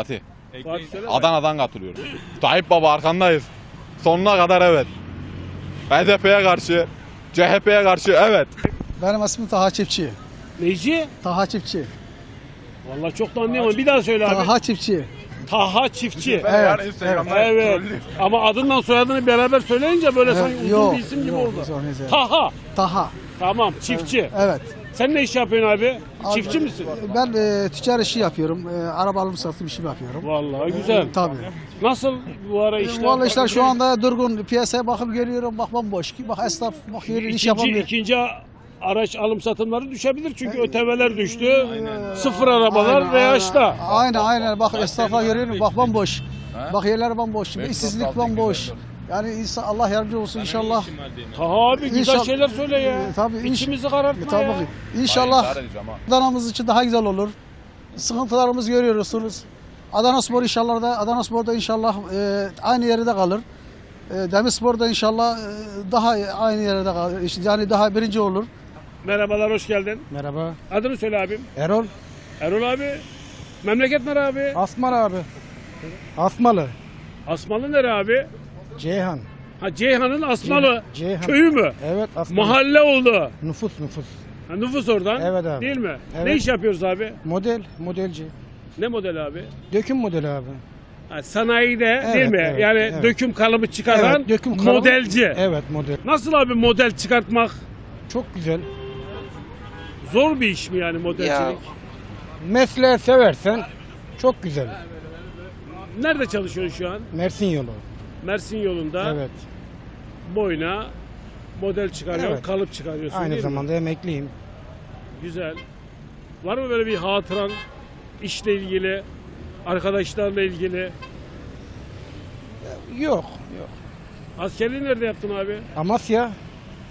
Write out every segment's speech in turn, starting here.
Fatih. Fatih söyle. Adana'dan katılıyorum. Tayyip Baba arkandayız. Sonuna kadar evet. HDP'ye karşı, CHP'ye karşı evet. Benim ismim Taha Çiftçi. Neyci? Taha Çiftçi. Vallahi çok da anlayamadım. Bir daha söyle abi. Taha Çiftçi. Taha Çiftçi. Evet, Yani Instagram'da Evet. Ama adınla soyadını beraber söyleyince böyle sanki uzun yok, bir isim gibi yok, oldu. zor neyse. Taha. Taha. Tamam çiftçi. Evet. Sen ne iş yapıyorsun abi? Abi, Çiftçi misin? Ben e, tüccar işi yapıyorum. E, araba alım satım işi yapıyorum. Vallahi güzel. Tabii. Nasıl bu ara işler? Vallahi işler şu anda durgun. Piyasaya bakıp geliyorum. Bak bomboş. Bak esnaf bakıyor iş ikinci, yapamıyor. ikinci araç alım satımları düşebilir çünkü öteveler düştü. Sıfır arabalar reyaçta. Aynen aynen. Bak esnafa görüyorum. Bak bomboş. Bak yerler bomboş. İşsizlik bomboş. Yani insan Allah yardımcı olsun inşallah. Taha abi güzel şeyler söyle ya. E, tabii, İçimizi karartma E, tabii. ya. İnşallah. Adana'mız için daha güzel olur. Sıkıntılarımızı görüyorsunuz. Adana Spor inşallah da Adana Spor da inşallah e, aynı yerde kalır. E, Demirspor da inşallah e, daha aynı yerde kalır. İşte Yani daha birinci olur. Merhabalar hoş geldin. Merhaba. Adını söyle abim. Erol. Erol abi. Memleket nere abi? Asmalı abi. Asmalı. Asmalı nere abi? Ceyhan. Ha Ceyhan'ın Asmalı Ceyhan. köyü mü? Evet Asmalı. Mahalle oldu. Nüfus nüfus. Ha, nüfus oradan. Evet abi. Değil mi? Evet. Ne iş yapıyoruz abi? Model, modelci. Ne model abi? Döküm modeli abi. Ha, sanayide Evet, değil mi? evet, yani evet. döküm kalıbı çıkaran Evet, döküm kalıbı- modelci. Evet model. Nasıl abi model çıkartmak? Çok güzel. Zor bir iş mi yani modelcilik? Mesleği seversen çok güzel. Nerede çalışıyorsun şu an? Mersin yolu. Mersin yolunda Evet. boyuna model çıkarıyorsun, Evet. kalıp çıkarıyorsun Aynı değil mi? zamanda emekliyim. Güzel. Var mı böyle bir hatıran işle ilgili, arkadaşlarla ilgili? Yok. Yok. Askerliği nerede yaptın abi? Amasya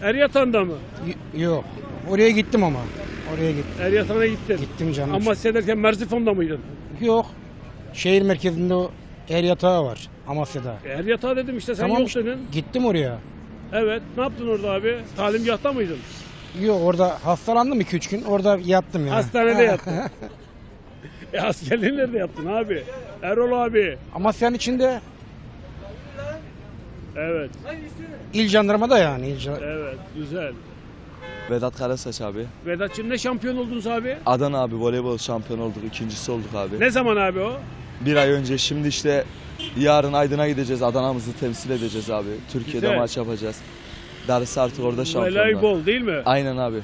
Eryatan'da mı? y- yok. Oraya gittim ama. Oraya gittim. Eryatan'a gittin. Gittim canım. Ama derken Merzifon'da mıydın? Yok. Şehir merkezinde o er yatağı var Amasya'da. Eryatağı dedim işte sen Tamam yok dedin. Gittim oraya. Evet. Ne yaptın orada abi? Talimgahta mıydın? Yok orada hastalandım 2-3 gün. Orada yattım ya. Hastanede yattın. e askerliği nerede yaptın abi? Erol abi. Amasya'nın içinde Evet. il jandarmada yani. Il jan- Evet. Güzel. Vedat Karasaç abi. Vedat'cığım ne şampiyon oldunuz abi? Adana abi voleybol şampiyon olduk. ikincisi olduk abi. Ne zaman abi o? Bir ay önce şimdi işte yarın Aydın'a gideceğiz. Adana'mızı temsil edeceğiz abi. Türkiye'de Güzel. maç yapacağız. Darısı artık orada şampiyonlar. Voleybol değil mi? Aynen abi.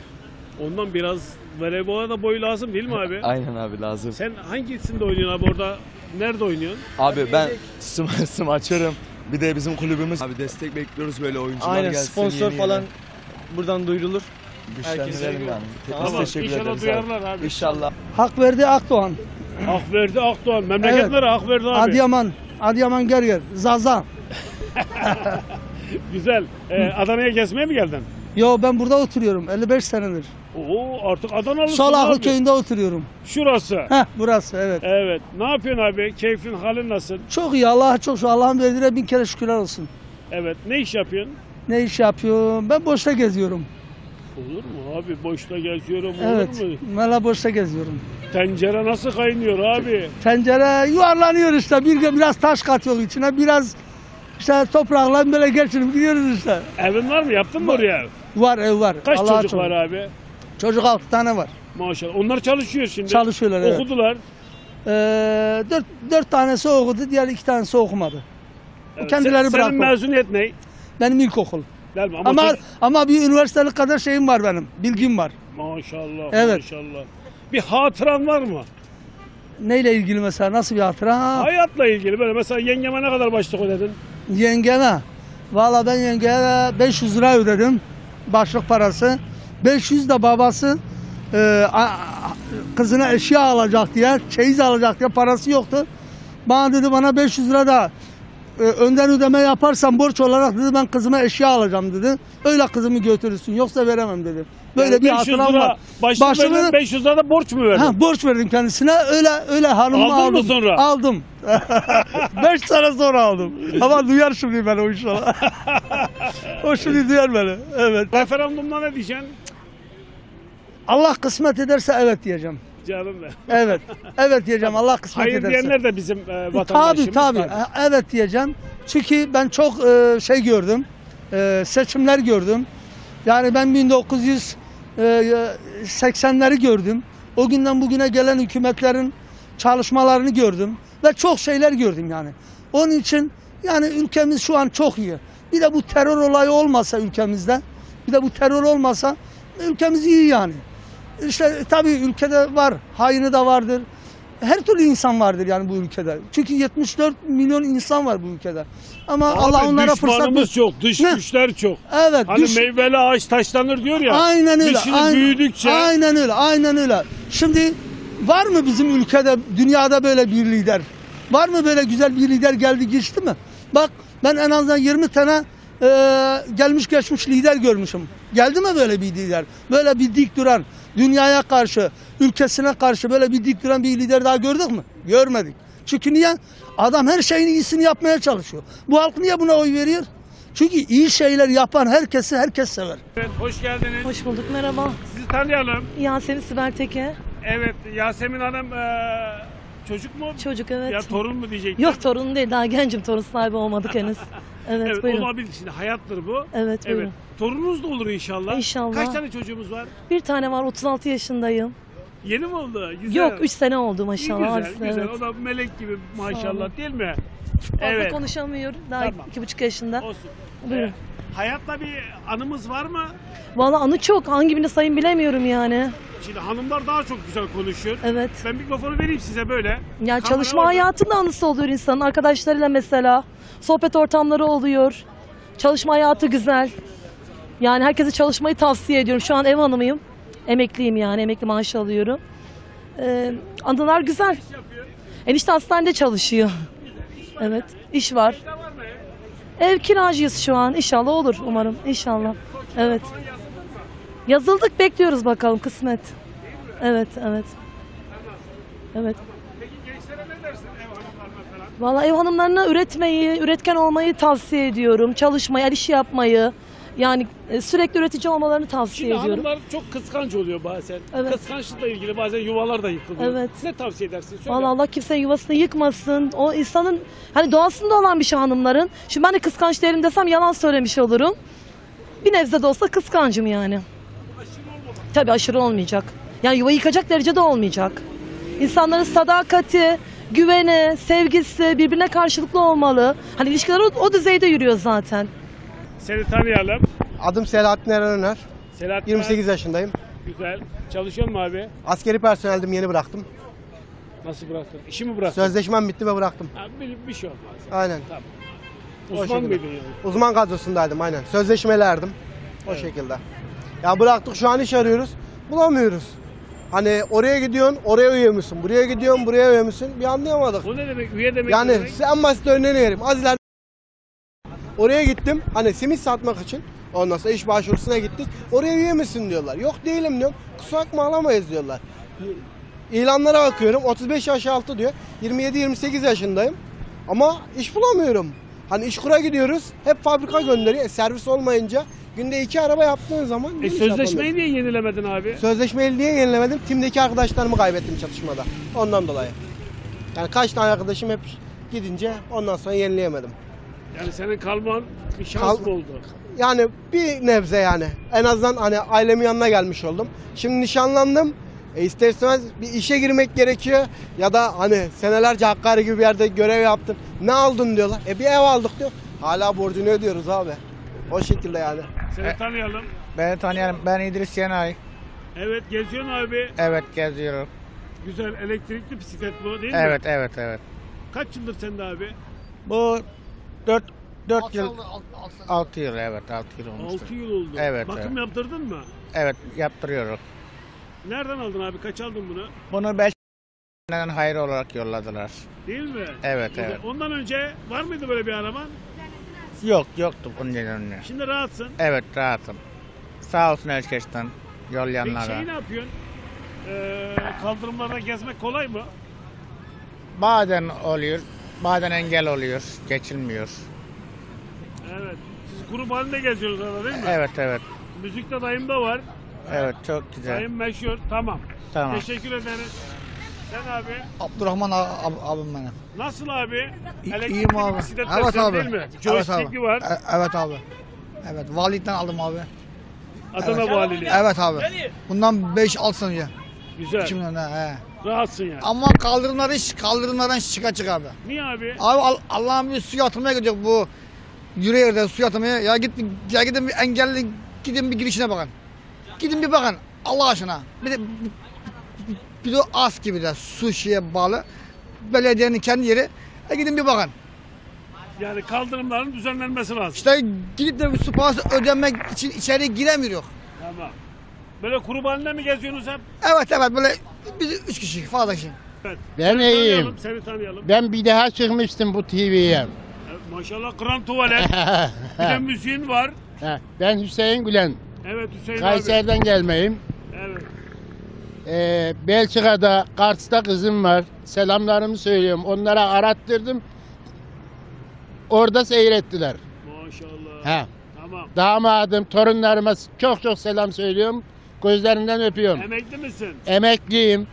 Ondan biraz voleybola da boy lazım değil mi abi? Aynen abi lazım. Sen hangisinde oynuyorsun abi orada? Nerede oynuyorsun? Abi ben sım, sım açarım. Bir de bizim kulübümüz. Abi destek bekliyoruz böyle oyuncular Aynen gelsin. sponsor yeni falan yeni. buradan duyurulur. Güçlendirelim yani. Biz Tamam. teşekkür İnşallah ederiz duyarlar abi. abi. İnşallah. Hak verdi Akdoğan. Akverdi Akdoğan. Memleket Evet. nere Akverdi abi? Adıyaman. Adıyaman Gerger. Zaza. Güzel. Ee, Adana'ya gezmeye mi geldin? Yo ben burada oturuyorum 55 senedir. Oo artık Adanalısın Solaklı abi. köyünde oturuyorum. Şurası. Heh burası evet. Evet. Ne yapıyorsun abi? Keyfin, halin nasıl? Çok iyi Allah'a çok şükür. Allah'ın verdiğine bin kere şükürler olsun. Evet. Ne iş yapıyorsun? Ne iş yapıyorum? Ben boşta geziyorum. Olur mu abi? Boşta geziyorum Evet. olur mu? Valla boşta geziyorum. Tencere nasıl kaynıyor abi? Tencere yuvarlanıyor işte. Bir biraz taş katıyor içine. Biraz işte toprakla böyle geçirip gidiyoruz işte. Evin var mı? Yaptın mı oraya? ev? Var ev var. Kaç Allah'a çocuk var abi? Çocuk altı tane var. Maşallah. Onlar çalışıyor şimdi. Çalışıyorlar evet. Okudular. Ee, dört, dört tanesi okudu. Diğer iki tanesi okumadı. Evet. kendileri Sen- bıraktı. Senin mezuniyet ne? Benim ilkokul. Değil mi? Ama, Ama çocuk- ama bir üniversitelik kadar şeyim var benim. Bilgim var. Maşallah. Evet. Maşallah. Bir hatıran var mı? Neyle ilgili mesela? Nasıl bir hatıra? Ha, Hayatla ilgili böyle mesela yengeme ne kadar başlık ödedin? Yengeme. Valla ben yengeye 500 lira ödedim. Başlık parası. 500 de babası e, kızına eşya alacak diye, çeyiz alacak diye parası yoktu. Bana dedi bana 500 lira da e, önden ödeme yaparsan borç olarak dedi ben kızıma eşya alacağım dedi. Öyle kızımı götürürsün yoksa veremem dedi. Böyle Yani bir 500 hatıram var. Başlık Başlığı- verdin, 500 lira da borç mu verdin? Ha, borç verdim kendisine. Öyle öyle hanımı Aldın mı aldım. sonra? Aldım. Beş sene sonra aldım. Ama duyar şimdi beni o inşallah. o şimdi duyar beni. Evet. Referandumda ne diyeceksin? Allah kısmet ederse evet diyeceğim. Canım be. Evet. Evet diyeceğim Allah kısmet Hayır ederse. diyenler de bizim e, Tabii vatandaşımız. tabii. var. E, Evet diyeceğim. Çünkü ben çok e, şey gördüm. E, seçimler gördüm. Yani ben 1980'leri gördüm. O günden bugüne gelen hükümetlerin çalışmalarını gördüm ve çok şeyler gördüm yani. Onun için yani ülkemiz şu an çok iyi. Bir de bu terör olayı olmasa ülkemizde, bir de bu terör olmasa ülkemiz iyi yani. İşte tabii ülkede var, haini de vardır. Her türlü insan vardır yani bu ülkede. Çünkü 74 milyon insan var bu ülkede. Ama Abi Allah onlara fırsat düşmanımız çok, dış Ne? güçler çok. Evet. Hani düş- meyveli ağaç taşlanır diyor ya. Aynen öyle. Biz şimdi aynen, büyüdükçe Aynen öyle. Aynen öyle. Şimdi var mı bizim ülkede, dünyada böyle bir lider? Var mı böyle güzel bir lider geldi geçti mi? Bak ben en azından 20 tane e, gelmiş geçmiş lider görmüşüm. Geldi mi böyle bir lider? Böyle bir dik duran, dünyaya karşı, ülkesine karşı böyle bir dik duran bir lider daha gördük mü? Görmedik. Çünkü niye? Adam her şeyin iyisini yapmaya çalışıyor. Bu halk niye buna oy veriyor? Çünkü iyi şeyler yapan herkesi herkes sever. Evet, hoş geldiniz. Hoş bulduk merhaba. Sizi tanıyalım. Yasemin Sibel Teke. Evet, Yasemin Hanım e, çocuk mu? Çocuk evet. Ya torun mu diyecektim? Yok torun değil daha gencim torun sahibi olmadık henüz. Evet, Evet, buyurun. olabilir şimdi hayattır bu. Evet buyurun. Evet. Torununuz da olur inşallah. İnşallah. Kaç tane çocuğumuz var? Bir tane var 36 yaşındayım. Yeni mi oldu? Güzel. Yok 3 sene oldu İyi maşallah. Güzel, abisi, güzel. Evet. O da melek gibi maşallah değil mi? Fazla evet. konuşamıyor. Daha Tamam. iki buçuk yaşında. Olsun. Buyurun. Ee, hayatta bir anımız var mı? Valla anı çok. Hangi birini sayın bilemiyorum yani. Şimdi hanımlar daha çok güzel konuşuyor. Evet. Ben mikrofonu vereyim size böyle. Ya Kamera çalışma orada. hayatında anısı oluyor insanın. Arkadaşlarıyla mesela. Sohbet ortamları oluyor. Çalışma hayatı güzel. Yani herkese çalışmayı tavsiye ediyorum. Şu an ev hanımıyım. Emekliyim yani. Emekli maaşı alıyorum. Ee, anılar güzel. Enişte hastanede çalışıyor. Evet. iş var. Ev kiracıyız şu an. İnşallah olur umarım. İnşallah. Evet. Yazıldık bekliyoruz bakalım kısmet. Evet, evet. Evet. Valla ev hanımlarına üretmeyi, üretken olmayı tavsiye ediyorum. Çalışmayı, el işi yapmayı. Yani e, sürekli üretici olmalarını tavsiye Şimdi ediyorum. hanımlar çok kıskanç oluyor bazen. Evet. Kıskançlıkla ilgili bazen yuvalar da yıkılıyor. Evet. Ne tavsiye edersin? Söyle. Valla Allah kimsenin yuvasını yıkmasın. O insanın hani doğasında olan bir şey hanımların. Şimdi ben de kıskanç değilim desem yalan söylemiş olurum. Bir nebze de olsa kıskancım yani. Tabii aşırı olmayacak. Yani yuva yıkacak derecede olmayacak. İnsanların sadakati, güveni, sevgisi birbirine karşılıklı olmalı. Hani ilişkiler o, o düzeyde yürüyor zaten. Seni tanıyalım. Adım Selahattin Eren Öner. Selahattin 28 yaşındayım. Güzel. Çalışıyor mu abi? Askeri personeldim yeni bıraktım. Nasıl bıraktın? İşi mi bıraktın? Sözleşmem bitti ve bıraktım. Ha, bir, bir şey olmaz. Aynen. Uzman şekilde. mıydın yani? Uzman kadrosundaydım aynen. Sözleşmeli erdim. O şekilde. Ya bıraktık şu an iş arıyoruz. Bulamıyoruz. Hani oraya gidiyorsun, oraya üye? Buraya gidiyorsun, buraya üye? Bir anlayamadık. O ne demek? Üye demek Yani ne demek? size en basit örneğini vereyim. Az ileride oraya gittim. Hani simit satmak için. Ondan sonra iş başvurusuna gittik. Oraya üye misin diyorlar. Yok değilim diyorum. Kusura bakma alamayız diyorlar. İlanlara bakıyorum. 35 yaş altı diyor. 27-28 yaşındayım. Ama iş bulamıyorum. Hani iş kura gidiyoruz. Hep fabrika gönderiyor. E, servis olmayınca günde iki araba yaptığın zaman E, sözleşmeyi niye yenilemedin abi? Sözleşmeyi niye yenilemedim? Timdeki arkadaşlarımı kaybettim çatışmada. Ondan dolayı. Yani kaç tane arkadaşım hep gidince ondan sonra yenileyemedim. Yani senin kalman bir şans Kal- mı oldu? Yani bir nebze yani. En azından hani ailemin yanına gelmiş oldum. Şimdi nişanlandım. E ister istemez bir işe girmek gerekiyor. Ya da hani senelerce Hakkari gibi bir yerde görev yaptın. Ne aldın diyorlar. E bir ev aldık diyor. Hala borcunu ödüyoruz abi. O şekilde yani. Seni tanıyalım. Beni tanıyan ben İdris Yenay. Evet geziyorsun abi. Evet geziyorum. Güzel elektrikli bisiklet bu değil mi? Evet evet evet. Kaç yıldır sende abi? Bu 4 4 yıl 6 yıl evet 6 yıl olmuştur. 6 yıl oldu. Evet, Bakım evet. yaptırdın mı? Evet yaptırıyoruz. Nereden aldın abi? Kaç aldın bunu? Bunu 5 seneden hayır olarak yolladılar. Değil mi? Evet, evet. Ondan önce var mıydı böyle bir araban? Yok yoktu bunun önüne. Şimdi rahatsın. Evet rahatım. Sağ olsun herkesten Peki yollayanlara. şeyi ne yapıyorsun? Ee, kaldırımlarda gezmek kolay mı? Bazen oluyor, bazen engel oluyor, geçilmiyor. Evet. Siz grup halinde geziyorsunuz arada değil mi? Evet evet. Müzikte dayım da var. Evet çok güzel. Sayın Meşhur tamam. Tamam. Teşekkür ederiz. Sen abi Abdurrahman abi, abim benim. nasıl abi? Elektrikli İyiyim abi. bisiklet Evet abi. değil mi? Evet abi. var. E- evet abi. Evet validen aldım abi. Adana Evet. Valiliği. Evet abi. Bundan 5-6 sene önce. Güzel. 2000'de he. Rahatsın yani. Ama kaldırımları hiç kaldırımlardan çıka çık abi. Niye abi? Abi Al- Allah'ın bir suya atılmaya gidiyor bu yürü yerde suya atılmaya. Ya git ya gidin bir engelli gidin bir girişine bakın. Gidin bir bakın Allah aşkına. Bir de bir de az gibi de su şeye bağlı. Belediyenin kendi yeri. E gidin bir bakın. Yani kaldırımların düzenlenmesi lazım. İşte gidip de bir su parası ödemek için içeri giremiyor. Tamam. Böyle grup halinde mi geziyorsunuz hep? Evet evet böyle biz üç kişi fazla kişi. Evet. Ben Seni iyiyim. tanıyalım, Seni tanıyalım. Ben bir daha çıkmıştım bu TV'ye. Evet, maşallah kran tuvalet. bir de müziğin var. ben Hüseyin Gülen. Evet Hüseyin abi. Kayseri'den gelmeyim. Evet. Ee, Belçika'da, Kars'ta kızım var. Selamlarımı söylüyorum. Onlara arattırdım. Orada seyrettiler. Maşallah. He. Tamam. Damadım, torunlarıma çok çok selam söylüyorum. Gözlerinden öpüyorum. Emekli misin? Emekliyim.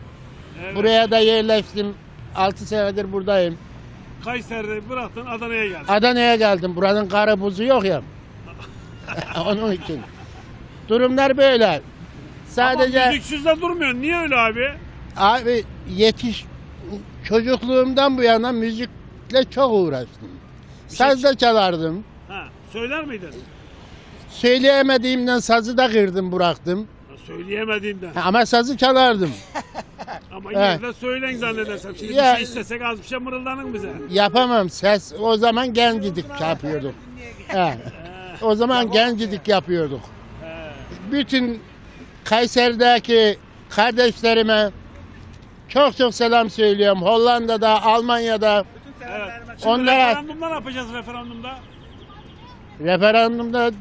Evet. Buraya da yerleştim. 6 senedir buradayım. Kayseri'de bıraktın Adana'ya geldin. Adana'ya geldim. Buranın karı buzu yok ya. Onun için. Durumlar böyle. Sadece Ama müziksiz de durmuyorsun. Niye öyle abi? abi yetiş çocukluğumdan bu yana müzikle çok uğraştım. Saz da çalardım. Ha, söyler miydin? Söyleyemediğimden sazı da kırdım bıraktım. Ha, söyleyemediğimden. Ama sazı çalardım. Ama Evet. yine de söylen zannedersem. Şimdi Ya- bir şey istesek az bir şey mırıldanın bize. Yapamam ses. O zaman gencidik yapıyorduk. He. O zaman gencidik yapıyorduk. Bütün Kayseri'deki kardeşlerime çok çok selam söylüyorum. Hollanda'da, Almanya'da, Evet. Şimdi Onlara- referandumda ne yapacağız referandumda? referandumda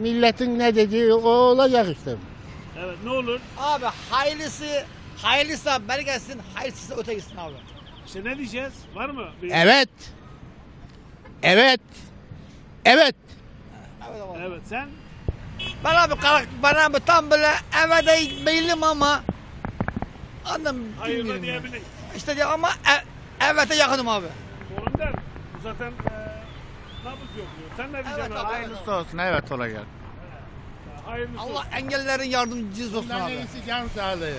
milletin ne dediği o olacak işte. Evet ne olur? Abi hayırlısı hayırlısı beri gelsin hayırsızsa öte gitsin abi. İşte ne diyeceğiz? Var mı? Bir- Evet. Evet. Evet. Evet sen? Ben abi ben abi tam böyle eve de değilim ama anlam Hayır da bilmiyorum ya. diyebiliriz. İşte ya ama e, evet de yakınım abi. Sorun değil. Bu zaten e, nabız yok diyor. Sen ne diyeceksin Evet abi? abi. Hayırlısı olsun evet olacak. Hayırlısı. Allah engellerin yardımcısı olsun Bundan abi. iyisi can sağlığı.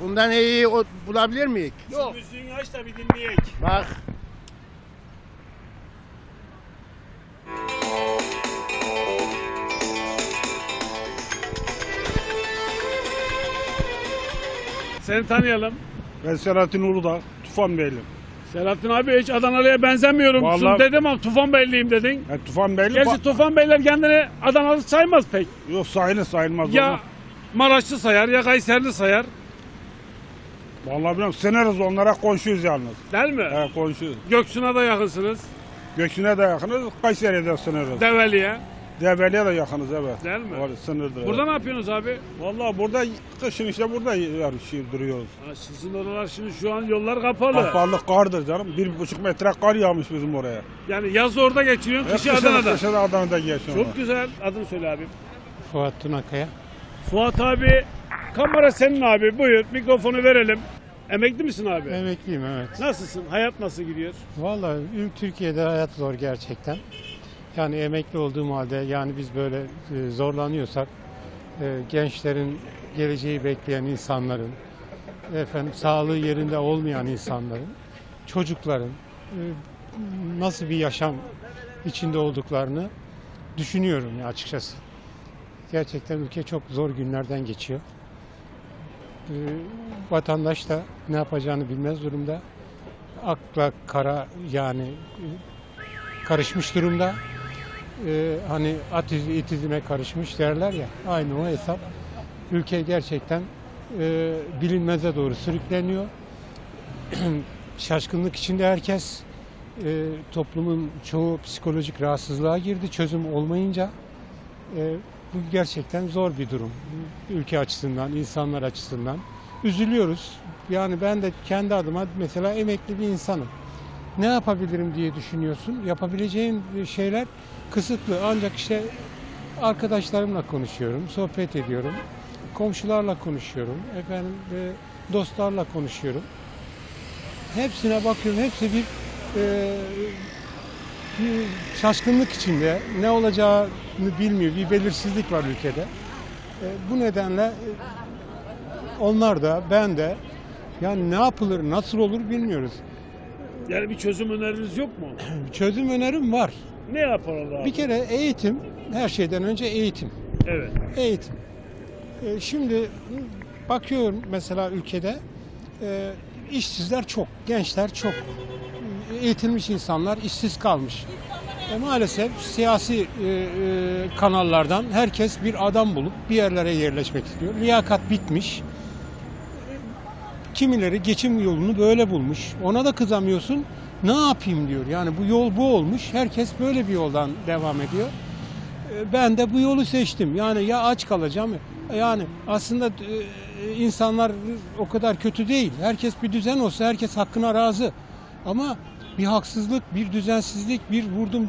Bundan iyi o- bulabilir miyiz? Şu müziğini aç da bir dinleyek. Bak. Seni tanıyalım. Ben Selahattin Uludağ, Tufan Beyli. Selahattin abi hiç Adanalı'ya benzemiyorum. Vallahi- dedim ama Tufan Beyliyim dedin. Yani Tufan Beyli, Gerçi Tufan Beyler kendini Adanalı saymaz pek. yok sayılır sayılmaz. Ya Ya. Maraşlı sayar ya Kayserli sayar. Vallahi bilmiyorum, sınırız onlara konşuyuz yalnız. Değil mi? He, konşuyuz. Göksun'a da yakınsınız. Göksin'e de yakınız, Kayseri'ye de sınırız. Develi'ye. Develi'ye de yakınız evet. Değil mi? Var, sınırdır. Burada evet. ne yapıyorsunuz abi? Vallahi burada kışın işte burada yarışıyor duruyoruz. Ha, sizin oralar şimdi şu an yollar kapalı. Kapalı kardır canım. Bir buçuk metre kar yağmış bizim oraya. Yani yaz orada geçiriyorsun, kışı Adana'da. Kışın Adana'da geçiyorlar. Çok güzel. Adını söyle abi. Fuat Tunakaya. Fuat abi, kamera senin abi. Buyur, mikrofonu verelim. Emekli misin abi? Emekliyim evet. Nasılsın? Hayat nasıl gidiyor? Vallahi ül- Türkiye'de hayat zor gerçekten. Yani emekli olduğum halde yani biz böyle e, zorlanıyorsak e, gençlerin geleceği bekleyen insanların efendim sağlığı yerinde olmayan insanların çocukların e, nasıl bir yaşam içinde olduklarını düşünüyorum ya açıkçası. Gerçekten ülke çok zor günlerden geçiyor. Vatandaş da ne yapacağını bilmez durumda. Akla kara yani karışmış durumda. E, hani at izi- it izine karışmış derler ya. Aynı o hesap. Ülke gerçekten e, bilinmeze doğru sürükleniyor. Şaşkınlık içinde herkes e, toplumun çoğu psikolojik rahatsızlığa girdi çözüm olmayınca. E, bu gerçekten zor bir durum. Ülke açısından, insanlar açısından. Üzülüyoruz. Yani ben de kendi adıma mesela emekli bir insanım. Ne yapabilirim diye düşünüyorsun. Yapabileceğin şeyler kısıtlı. Ancak işte arkadaşlarımla konuşuyorum, sohbet ediyorum. komşularla konuşuyorum, efendim e, dostlarla konuşuyorum. Hepsine bakıyorum, hepsi bir, e, bir şaşkınlık içinde. Ne olacağını bilmiyor, bir belirsizlik var ülkede. E, bu nedenle e, onlar da, ben de yani ne yapılır, nasıl olur bilmiyoruz. Yani bir çözüm öneriniz yok mu? Çözüm önerim var. Ne yapalım abi? Bir kere eğitim, her şeyden önce eğitim. Evet. Eğitim. E, şimdi bakıyorum mesela ülkede e, işsizler çok, gençler çok. Eğitilmiş insanlar işsiz kalmış. E, maalesef siyasi e, e, kanallardan herkes bir adam bulup bir yerlere yerleşmek istiyor. Liyakat bitmiş. Kimileri geçim yolunu böyle bulmuş. Ona da kızamıyorsun. Ne yapayım diyor. Yani bu yol bu olmuş. Herkes böyle bir yoldan devam ediyor. E, Ben de bu yolu seçtim. Yani ya aç kalacağım. Yani aslında e, insanlar o kadar kötü değil. Herkes bir düzen olsa herkes hakkına razı. Ama bir haksızlık, bir düzensizlik, bir vurdum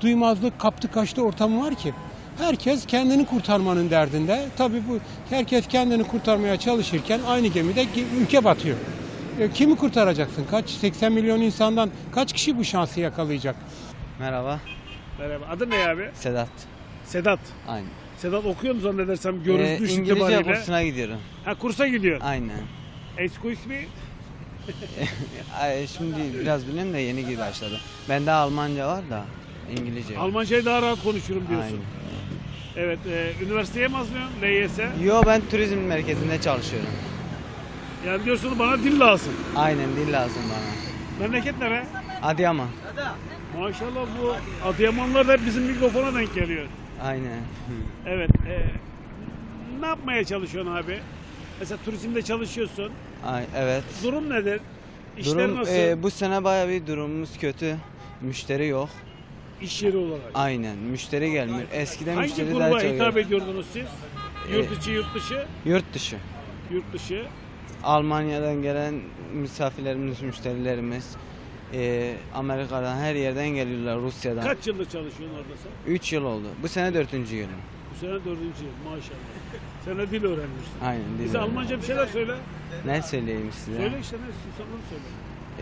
duymazlık, kaptı kaçtı ortamı var ki. Herkes kendini kurtarmanın derdinde. Tabii bu herkes kendini kurtarmaya çalışırken aynı gemide ülke batıyor. E, Kimi kurtaracaksın? Kaç 80 milyon insandan kaç kişi bu şansı yakalayacak? Merhaba. Merhaba. Adın ne abi? Sedat. Sedat. Aynen. Sedat okuyor mu zannedersem Ee, görüntü İngilizce itibariyle? kursuna gidiyorum. Ha kursa gidiyor. Aynen. İsmi? Ay, Şimdi biraz bilmiyorum da yeni gibi başladı. Bende Almanca var da İngilizce. Almancayı daha rahat konuşurum diyorsun. Aynen. Evet. E, üniversiteye mi hazırlıyorsun? LYS? Yo ben turizm merkezinde çalışıyorum. Yani diyorsun bana dil lazım. Aynen dil lazım bana. Memleket nere? Adıyaman. Maşallah bu Adıyamanlar da hep bizim mikrofona denk geliyor. Aynen. Evet. e, ne yapmaya çalışıyorsun abi? Mesela turizmde çalışıyorsun. Ay, evet. Durum nedir? İşler Durum nasıl? e, bu sene baya bir durumumuz kötü. Müşteri yok. İş yeri olarak. Aynen. Müşteri gelmiyor. Eskiden Hangi müşteri daha gruba çok. hitap geldi. ediyordunuz siz? Yurt içi, yurt dışı, Yurt dışı. yurt dışı. Almanya'dan gelen misafirlerimiz, müşterilerimiz, e, Amerika'dan her yerden geliyorlar, Rusya'dan. Kaç yıldır çalışıyorsun orada sen? 3 yıl oldu. Bu sene 4. yılım. Bu sene dördüncü yıl maşallah. Sen de dil öğrenmişsin. Aynen. Bize dil Almanca bir şeyler söyle. Ne söyleyeyim size? Söyle işte ne istiyorsan onu söyle.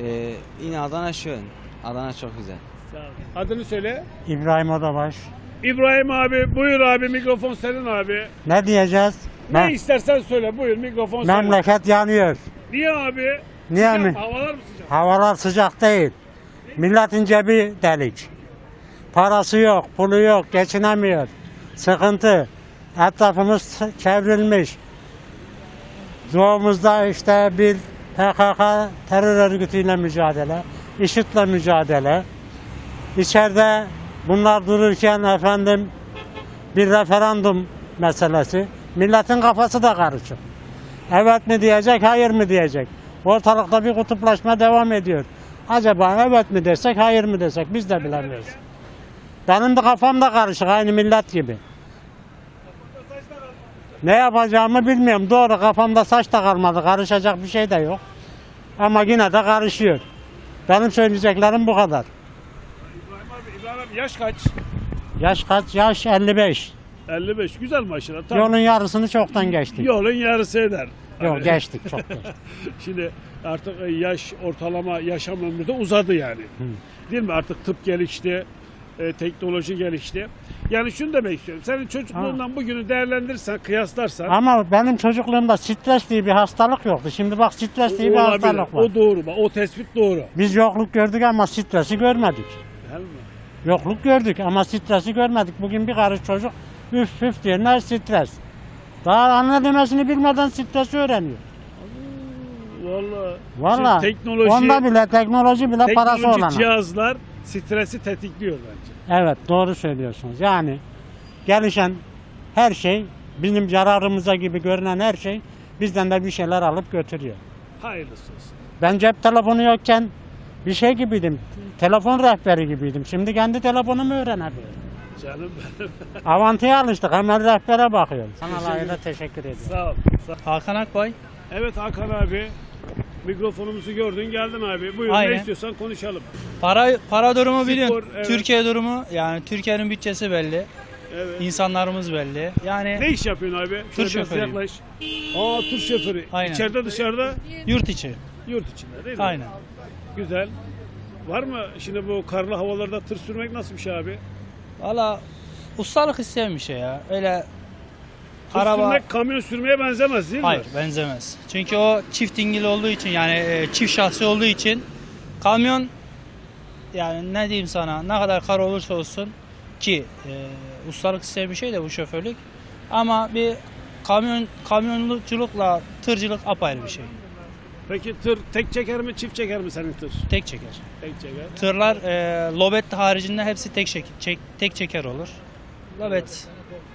Ee, yine Adana schön. Adana çok güzel. Sağ ol. Adını söyle. İbrahim Odabaş. İbrahim abi buyur abi mikrofon senin abi. Ne diyeceğiz? Ne istersen söyle buyur mikrofon senin. Memleket yanıyor. Niye abi? Niye Sıcak mi? Havalar mı sıcak? Havalar sıcak değil. Milletin cebi delik. Parası yok, pulu yok, geçinemiyor. Sıkıntı. Etrafımız çevrilmiş. Doğumuzda işte bir PKK terör örgütüyle mücadele, IŞİD'le mücadele. İçeride bunlar dururken efendim bir referandum meselesi. Milletin kafası da karışık. Evet mi diyecek, hayır mı diyecek. Ortalıkta bir kutuplaşma devam ediyor. Acaba evet mi desek, hayır mı desek biz de bilemiyoruz. Benim de kafam da karışık aynı millet gibi. Ne yapacağımı bilmiyorum. Doğru kafamda saç da kalmadı. Karışacak bir şey de yok. Ama yine de karışıyor. Benim söyleyeceklerim bu kadar. İbrahim abi, İbrahim abi yaş kaç? Yaş kaç? Yaş 55. 55. Güzel maşallah. Tamam. Yolun yarısını çoktan geçtik. Yolun yarısı eder. Yok Hani- geçtik çok geçtik. Şimdi artık e, yaş ortalama yaşam ömrü de uzadı yani. Değil mi? Artık tıp gelişti, e, teknoloji gelişti. Yani şunu demek istiyorum. Senin çocukluğundan bugünü değerlendirirsen, kıyaslarsan Ama benim çocukluğumda stres diye bir hastalık yoktu. Şimdi bak stres diye bir olabilir. hastalık var. O doğru. O tespit doğru. Biz yokluk gördük ama stresi görmedik. Değil mi? Yokluk gördük ama stresi görmedik. Bugün bir karış çocuk üf üf diyenler stres. Daha anne demesini bilmeden stresi öğreniyor. Vallahi. Valla Şimdi teknoloji, onda bile teknoloji bile parası teknoloji olana. cihazlar stresi tetikliyor bence. Evet doğru söylüyorsunuz. Yani gelişen her şey bizim yararımıza gibi görünen her şey bizden de bir şeyler alıp götürüyor. Hayırlısı olsun. Ben cep telefonu yokken bir şey gibiydim. Telefon rehberi gibiydim. Şimdi kendi telefonumu öğrenebiliyorum. Canım benim. Avantıya alıştık. Hemen rehbere bakıyoruz. Sana layığıyla teşekkür ediyorum. Sağ ol. Sağ ol. Hakan Akbay. Evet Hakan abi. Mikrofonumuzu gördün geldin abi. Buyur Aynen. ne istiyorsan konuşalım. Para para durumu Spor, biliyorsun. evet. Türkiye durumu yani Türkiye'nin bütçesi belli. Evet. İnsanlarımız belli. Yani Ne iş yapıyorsun abi? Şöyle biraz şoförüyüm. Yaklaş. Aa tır şoförü. Aynen. İçeride dışarıda yurt içi. yurt içinde değil mi? Aynen. Güzel. Var mı şimdi bu karlı havalarda tır sürmek nasıl bir şey abi? Valla ustalık isteyen bir şey ya. Öyle Tır araba... sürmek kamyon sürmeye benzemez değil mi? Hayır benzemez. Çünkü o çift dingil olduğu için yani e, çift şahsi olduğu için kamyon yani ne diyeyim sana ne kadar kar olursa olsun ki e, ustalık isteyen bir şey de bu şoförlük ama bir kamyon kamyonculukla tırcılık apayrı bir şey. Peki tır tek çeker mi çift çeker mi senin tır? Tek çeker. Tek çeker. Tırlar e, lobet haricinde hepsi tek çek, çek- tek çeker olur. Lobet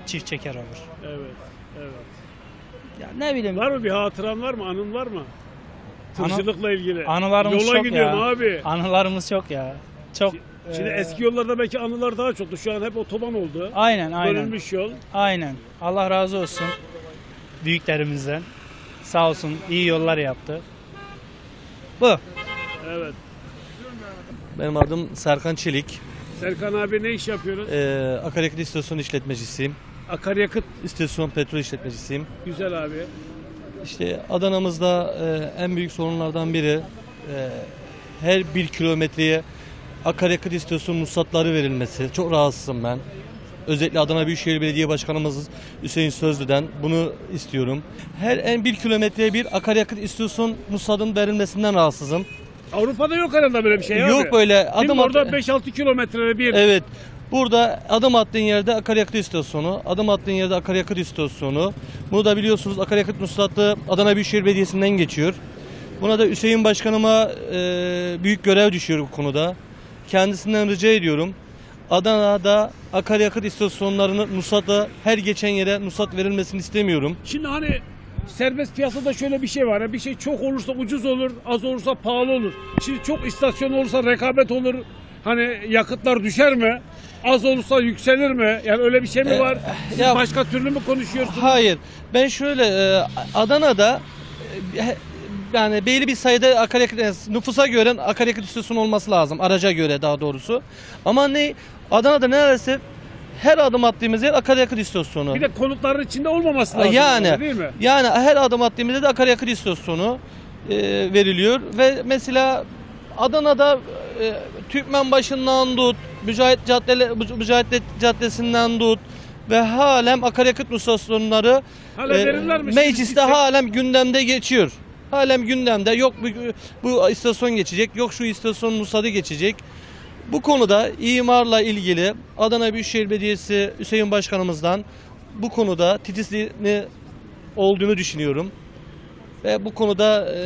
çift çeker olur. Evet. Evet. Ya ne bileyim Var mı bir hatıran var mı? Anın var mı? Tırcılıkla ilgili. anılarımız Yola çok gidiyorum ya. abi. Anılarımız çok ya. Çok Şimdi e, eski yollarda belki anılar daha çoktu. Şu an hep otoban oldu. Aynen aynen. Bölünmüş yol. Aynen. Allah razı olsun büyüklerimizden. Sağ olsun iyi yollar yaptı. Bu. Evet. Benim adım Serkan Çelik. Serkan abi ne iş yapıyoruz? Ee, akaryakıt istasyon işletmecisiyim. Akaryakıt İstasyon petrol işletmecisiyim. güzel abi. İşte Adana'mızda e, en büyük sorunlardan biri e, her bir kilometreye akaryakıt istasyon ruhsatları verilmesi. Çok rahatsızım ben. Özellikle Adana Büyükşehir Belediye Başkanımız Hüseyin Sözlü'den bunu istiyorum. Her en bir kilometreye bir akaryakıt istasyon ruhsatının verilmesinden rahatsızım. Avrupa'da yok herhalde böyle bir şey abi. Yok böyle Değil mi? adım orada at- 5-6 kilometre bir. Evet. Burada adım attığın yerde akaryakıt istasyonu, adım attığın yerde akaryakıt istasyonu. Bunu da biliyorsunuz akaryakıt ruhsatlı Adana Büyükşehir Belediyesi'nden geçiyor. Buna da Hüseyin Başkanıma e, büyük görev düşüyor bu konuda. Kendisinden rica ediyorum. Adana'da akaryakıt istasyonlarının ruhsatla her geçen yere ruhsat verilmesini istemiyorum. Şimdi hani serbest piyasada şöyle bir şey var. ya, Bir şey çok olursa ucuz olur, az olursa pahalı olur. Şimdi çok istasyon olursa rekabet olur. Hani yakıtlar düşer mi? Az olursa yükselir mi? Yani öyle bir şey mi Ee, var? Siz ya- başka türlü mü konuşuyorsunuz? Hayır. Ben şöyle e, Adana'da e, yani belli bir sayıda akaryakıt nüfusa göre akaryakıt istasyonu olması lazım. Araca göre daha doğrusu. Ama ne Adana'da neredeyse her adım attığımız yer akaryakıt istasyonu. Bir de konutların içinde olmaması lazım. yani değil mi? yani her adım attığımızda da akaryakıt istasyonu e, veriliyor ve mesela Adana'da e, Türkmen başından tut, Mücahit Caddele, Mücahit Caddesi'nden tut ve halen akaryakıt istasyonları Hala e, mecliste halen gündemde geçiyor. Halen gündemde yok bu, bu istasyon geçecek, yok şu istasyon ruhsatı geçecek. Bu konuda imarla ilgili Adana Büyükşehir Belediyesi Hüseyin Başkanımızdan bu konuda titizliğini olduğunu düşünüyorum. Ve bu konuda e,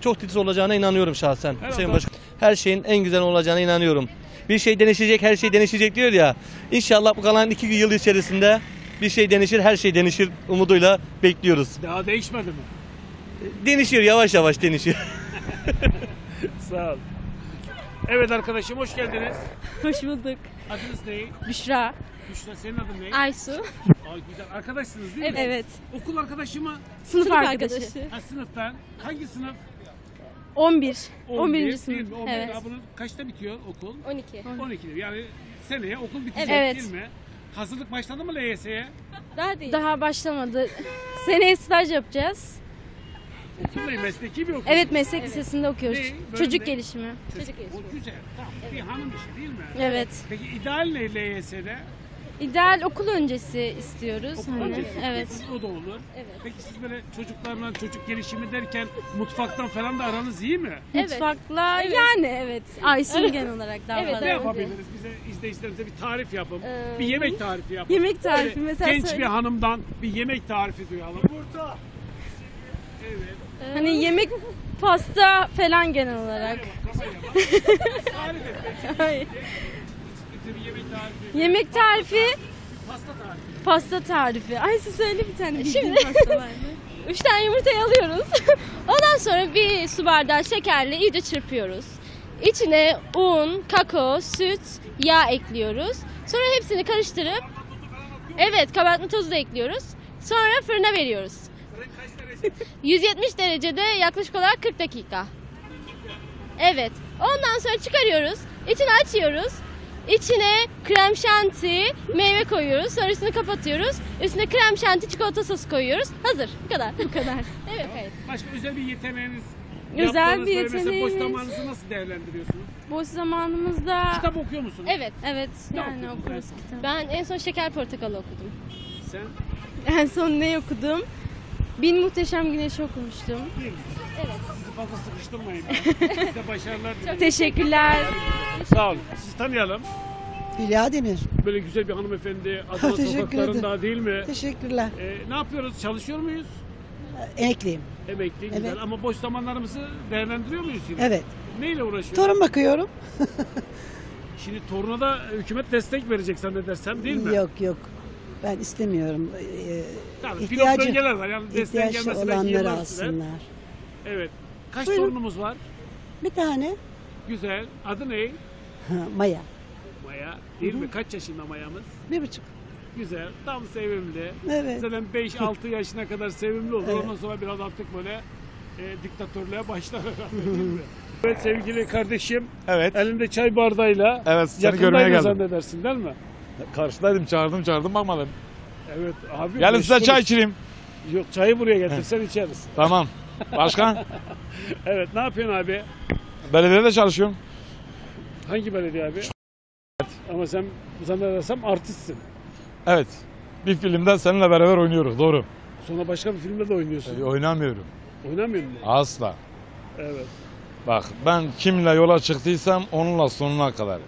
çok titiz olacağına inanıyorum şahsen. Hüseyin Başkan. Her şeyin en güzel olacağına inanıyorum. Bir şey değişecek, her şey değişecek diyor ya. İnşallah bu kalan iki yıl içerisinde bir şey değişir, her şey değişir umuduyla bekliyoruz. Daha değişmedi mi? Değişiyor, yavaş yavaş değişiyor. Sağ ol. Evet arkadaşım hoş geldiniz. Hoş bulduk. Adınız ne? Büşra. Büşra senin adın ne? Aysu. Aa, güzel. Arkadaşsınız değil mi? Evet. Okul arkadaşı mı? Sınıf arkadaşı. Ha, sınıftan. Hangi sınıf? 11. 11, 11. değil sınıf. mi? 11. Evet. Ha, bunun kaçta bitiyor okul? 12. 12'de. Yani seneye okul bitecek Evet. değil mi? Hazırlık başladı mı LYS'ye? Daha değil. Daha başlamadı. Seneye staj yapacağız. Okul ne? Mesleki bir okul. Evet meslek lisesinde okuyoruz. Ne? Bölüm Çocuk ne? gelişimi. Çocuk O güzel. Tamam. Bir hanım işi değil mi? Evet. Peki ideal ne LYS'de? İdeal okul öncesi istiyoruz. Okul Hani, öncesi. Evet. O da olur. Peki siz böyle çocuklarla çocuk gelişimi derken mutfaktan falan da aranız iyi mi? Mutfakla yani evet. Aysun genel olarak daha Evet, fazla. ne yapabiliriz? Bize izleyicilerimize bir tarif yapın. Ee, bir yemek tarifi yapın. yemek tarifi Böyle mesela Genç söyle. bir hanımdan bir yemek tarifi duyalım. Burada. Evet. Hani yemek pasta falan genel olarak. Hayır. Yemek tarifi. Yemek tarifi Pasta tarifi. pasta tarifi. Ay siz söyle bir tane bildiğin Şimdi- pasta var mı? Üç tane yumurtayı alıyoruz. Ondan sonra bir su bardağı şekerle iyice çırpıyoruz. İçine un, kakao, süt, yağ ekliyoruz. Sonra hepsini karıştırıp Evet, kabartma tozu da ekliyoruz. Sonra fırına veriyoruz. 170 derecede yaklaşık olarak 40 dakika. Evet. Ondan sonra çıkarıyoruz. İçini açıyoruz. İçine krem şanti, meyve koyuyoruz. Sonra üstünü kapatıyoruz. Üstüne krem şanti, çikolata sosu koyuyoruz. Hazır. Bu kadar. Bu kadar. Evet, evet. Başka özel bir yeteneğiniz Özel yaptığınız bir böyle mesela boş yeteneğimiz- zamanınızı nasıl değerlendiriyorsunuz? Boş zamanımızda... Kitap okuyor musunuz? Evet. Evet, Ne yani okuruz en kitap. Ben en son Şeker Portakalı okudum. Sen? En son ne okudum? Bin Muhteşem Güneş'i okumuştum. Evet. Sizi fazla sıkıştırmayın. Size başarılar. Çok teşekkürler. Sağ olun. Sizi tanıyalım. Hülya Demir. Böyle güzel bir hanımefendi Adana Teşekkür sokaklarında değil mi? Teşekkürler. Ee, ne yapıyoruz? Çalışıyor muyuz? Emekliyim. Emekli güzel Evet. ama boş zamanlarımızı değerlendiriyor muyuz yine? Evet. Neyle uğraşıyoruz? Torun bakıyorum. Şimdi toruna da hükümet destek verecek zannedersem değil mi? Yok yok. Ben istemiyorum. Ee, Tabii, pilot ihtiyacı, bölgeler var. Yani desteğin gelmesi olanları alsınlar. Evet. Kaç Buyurun. torunumuz var? Bir tane Güzel. Adı ne? Maya. Maya. Değil mi? Kaç yaşında Maya'mız? Bir buçuk. Güzel. Tam sevimli. Evet. Zaten 5-6 yaşına kadar sevimli olur. Evet. Ondan sonra biraz artık böyle e, diktatörlüğe başlar herhalde değil mi? Evet sevgili kardeşim. Evet. Elinde çay bardağıyla. Evet seni görmeye geldim. zannedersin değil mi? Karşıdaydım çağırdım çağırdım bakmadım. Evet abi. Gelin size çay içireyim. Yok çayı buraya getirsen içeriz. Tamam. Başkan? evet ne yapıyorsun abi? Belediyede çalışıyorum. Hangi belediye abi? Ama sen zannedersem artistsin. Evet. Bir filmde seninle beraber oynuyoruz. Doğru. Sonra başka bir filmde de oynuyorsun. E, oynamıyorum. Oynamıyor musun? Asla. Evet. Bak ben kimle yola çıktıysam onunla sonuna kadar.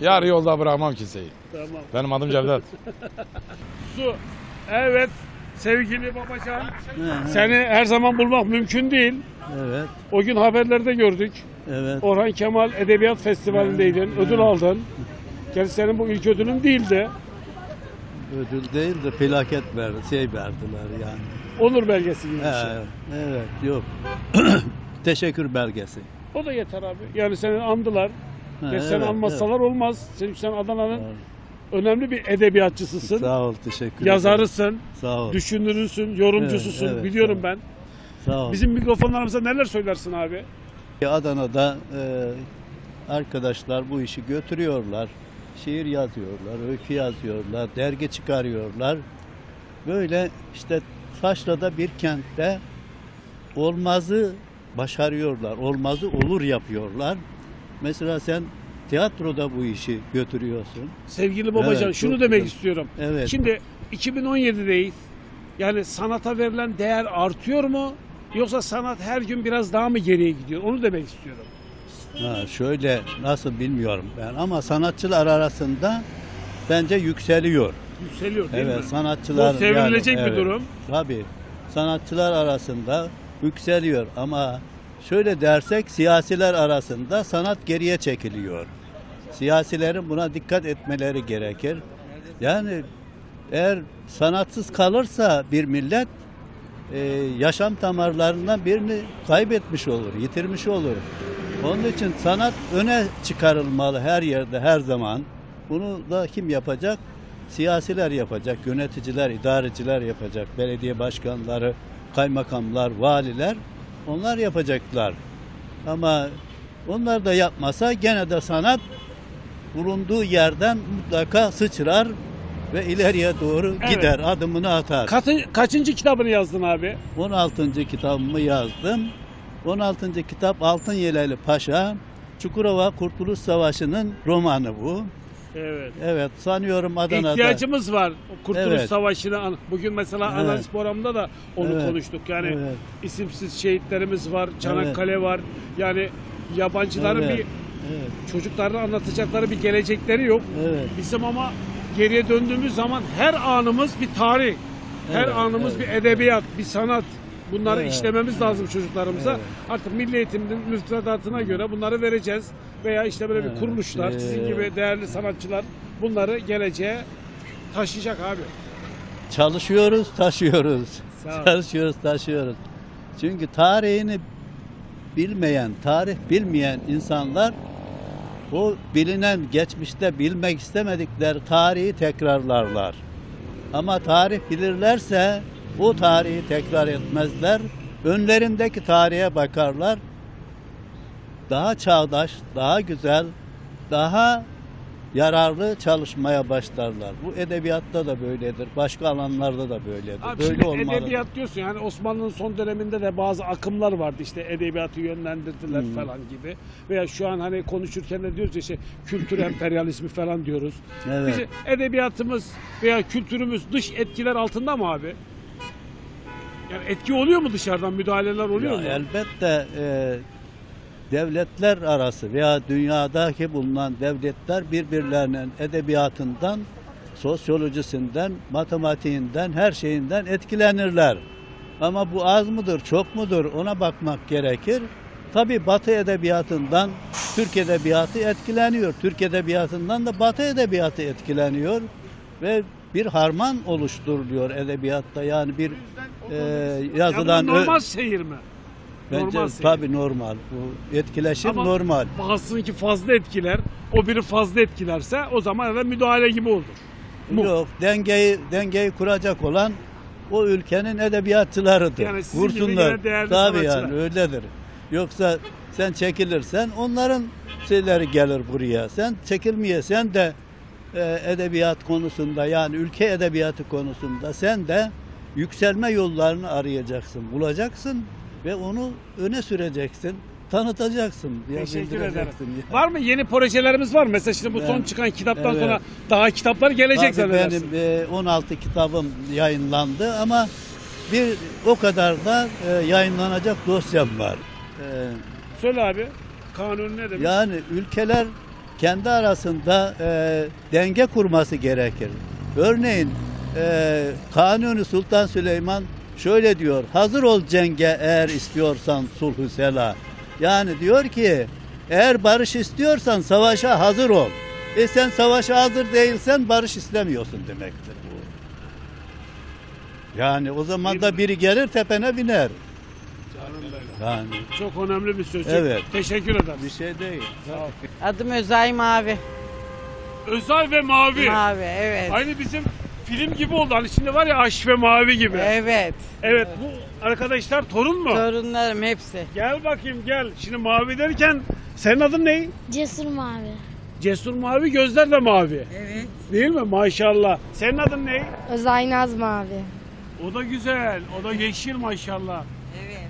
Yarı yolda bırakmam kimseyi. Tamam. Benim adım Cevdet. Su. Evet. Sevgili babacan. Seni her zaman bulmak mümkün değil. Evet, O gün haberlerde gördük. evet. Orhan Kemal Edebiyat Festivali'ndeydin. Ödül aldın. Gerçi senin bu ilk ödülün değildi. Ödül değil de felaket verdi, şey verdiler yani. Onur belgesi gibi bir şey. Evet, evet, yok. Teşekkür belgesi. O da yeter abi. Yani seni andılar. Ha, Gerçi seni evet, anmasalar olmaz. Çünkü sen Adana'nın önemli bir edebiyatçısısın. Sağ ol, teşekkür Yazarısın. ederim. Sağ ol. Düşünürüsün, yorumcususun. Evet, evet, Biliyorum sağ ol. ben. Sağ ol. Bizim mikrofonlarımıza neler söylersin abi? Adana'da e, arkadaşlar bu işi götürüyorlar. Şiir yazıyorlar, öykü yazıyorlar, dergi çıkarıyorlar. Böyle işte Taşra'da bir kentte olmazı başarıyorlar, olmazı olur yapıyorlar. Mesela sen tiyatroda bu işi götürüyorsun. Sevgili babacan Evet, şunu demek güzel. istiyorum. Evet. Şimdi 2017'deyiz. Yani sanata verilen değer artıyor mu? Yoksa sanat her gün biraz daha mı geriye gidiyor? Onu demek istiyorum. Ha, şöyle nasıl bilmiyorum ben ama sanatçılar arasında bence yükseliyor. Yükseliyor değil evet, mi? sanatçılar Bu sevinilecek yani, bir evet, durum. Tabii. Sanatçılar arasında yükseliyor ama şöyle dersek siyasiler arasında sanat geriye çekiliyor. Siyasilerin buna dikkat etmeleri gerekir. Yani eğer sanatsız kalırsa bir millet e, yaşam damarlarından birini kaybetmiş olur, yitirmiş olur. Onun için sanat öne çıkarılmalı her yerde, her zaman. Bunu da kim yapacak? Siyasiler yapacak, yöneticiler, idareciler yapacak, belediye başkanları, kaymakamlar, valiler onlar yapacaklar. Ama onlar da yapmasa gene de sanat bulunduğu yerden mutlaka sıçrar ve ileriye doğru Evet. gider, adımını atar. Kaçın- kaçıncı kitabını yazdın abi? 16. kitabımı yazdım. 16. kitap Altın Yeleli Paşa. Çukurova Kurtuluş Savaşı'nın romanı bu. Evet. Evet sanıyorum Adana'da. İhtiyacımız var. Kurtuluş Evet. Savaşı'na bugün mesela Evet. analiz programında da onu Evet. konuştuk. Yani Evet. isimsiz şehitlerimiz var, Çanakkale var. Yani yabancıların Evet. bir çocuklarına anlatacakları bir gelecekleri yok. Evet. Bizim ama geriye döndüğümüz zaman her anımız bir tarih. Her Evet, anımız evet. bir edebiyat, bir sanat. Bunları Evet. işlememiz lazım çocuklarımıza. Evet. Artık milli eğitimin müfredatına göre bunları vereceğiz. Veya işte böyle bir Evet. kuruluşlar, sizin Ee, gibi değerli sanatçılar bunları geleceğe taşıyacak abi. Çalışıyoruz, taşıyoruz. Çalışıyoruz, taşıyoruz. Çünkü tarihini bilmeyen, tarih bilmeyen insanlar o bilinen geçmişte bilmek istemedikleri tarihi tekrarlarlar. Ama tarih bilirlerse o tarihi tekrar etmezler. Önlerindeki tarihe bakarlar. Daha çağdaş, daha güzel, daha yararlı çalışmaya başlarlar. Bu edebiyatta da böyledir. Başka alanlarda da böyledir. Abi Böyle olmalı. edebiyat diyorsun yani Osmanlı'nın son döneminde de bazı akımlar vardı işte edebiyatı yönlendirdiler Hmm. falan gibi. Veya şu an hani konuşurken de diyoruz işte kültür emperyalizmi falan diyoruz. Evet. Bizi edebiyatımız veya kültürümüz dış etkiler altında mı abi? Yani etki oluyor mu dışarıdan müdahaleler oluyor Ya mu? elbette e, devletler arası veya dünyadaki bulunan devletler birbirlerinin edebiyatından, sosyolojisinden, matematiğinden, her şeyinden etkilenirler. Ama bu az mıdır, çok mudur ona bakmak gerekir. Tabi Batı edebiyatından Türk edebiyatı etkileniyor. Türk edebiyatından da Batı edebiyatı etkileniyor ve bir harman oluşturuluyor edebiyatta. Yani bir e, yazılan ya bu normal seyir mi? Bence normal seyir. tabii normal. Bu etkileşim Ama normal. Bazısınınki fazla etkiler, o biri fazla etkilerse o zaman da müdahale gibi olur. Yok dengeyi dengeyi kuracak olan o ülkenin edebiyatçılarıdır. Yani Vursunlar. Tabii yani öyledir. Yoksa sen çekilirsen onların şeyleri gelir buraya. Sen çekilmeyesen de edebiyat konusunda yani ülke edebiyatı konusunda sen de yükselme yollarını arayacaksın, bulacaksın ve onu öne süreceksin, tanıtacaksın. Teşekkür ederim. ya. Var mı yeni projelerimiz var mı? Mesela şimdi bu Ben- son çıkan kitaptan Evet. sonra daha kitaplar gelecek Tabii benim e, 16 kitabım yayınlandı ama bir o kadar da e, yayınlanacak dosyam var. E, Söyle abi. Kanun ne demek? yani ülkeler kendi arasında e, denge kurması gerekir. Örneğin e, Kanuni Sultan Süleyman şöyle diyor. Hazır ol cenge eğer istiyorsan sulhu sela. Yani diyor ki eğer barış istiyorsan savaşa hazır ol. E sen savaşa hazır değilsen barış istemiyorsun demektir bu. Yani o zaman da biri gelir tepene biner. Yani Çok önemli bir söz. Evet. Teşekkür ederim. bir şey değil. Sağ ol. Adım Özay Mavi. Özay ve Mavi. Mavi evet. Aynı bizim film gibi oldu. Hani şimdi var ya Aş ve Mavi gibi. Evet. Evet bu arkadaşlar torun mu? Torunlarım hepsi. Gel bakayım gel. Şimdi Mavi derken senin adın ne? Cesur Mavi. Cesur Mavi gözler de mavi. Evet. Değil mi? Maşallah. Senin adın ne? Özay Naz Mavi. O da güzel. O da yeşil maşallah.